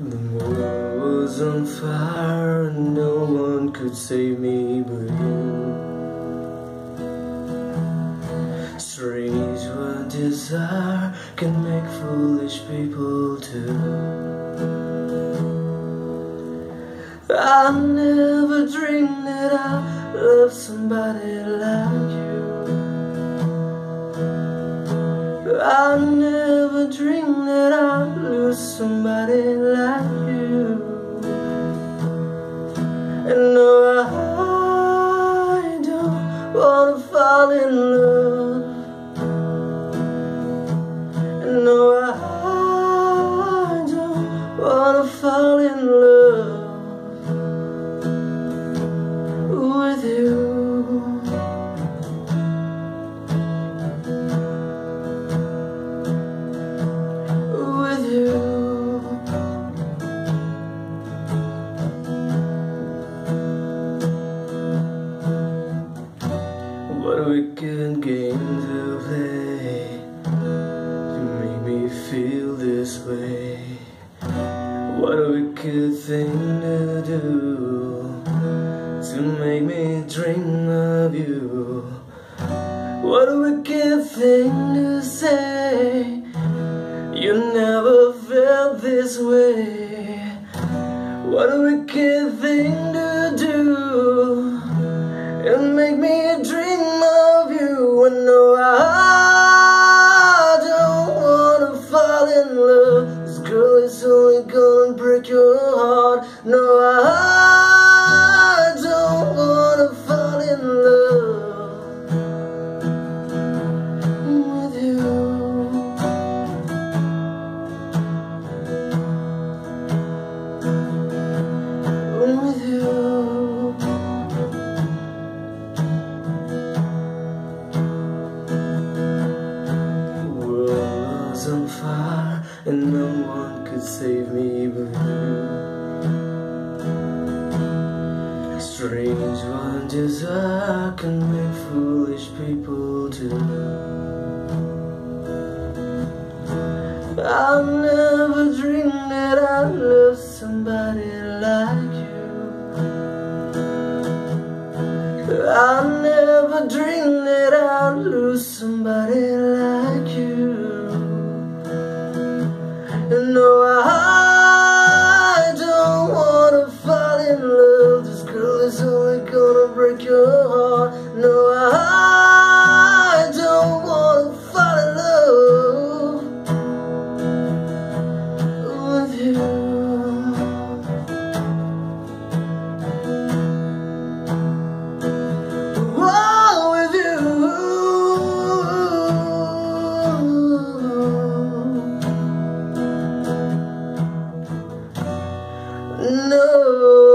The world was on fire and no one could save me but you. Strange what desire can make foolish people do. I never dreamed that I love somebody like you. I wanna fall in love. Wicked game to play to make me feel this way. What a wicked thing to do to make me dream of you. What a wicked thing to say. You never felt this way. What a wicked thing to do. And make me dream and no one could save me but you. Strange what I can make foolish people do. I never dreamed that I'd love somebody like you. I never dreamed that I'd lose somebody like No, I don't wanna fall in love. This girl is only gonna break your heart. No, I no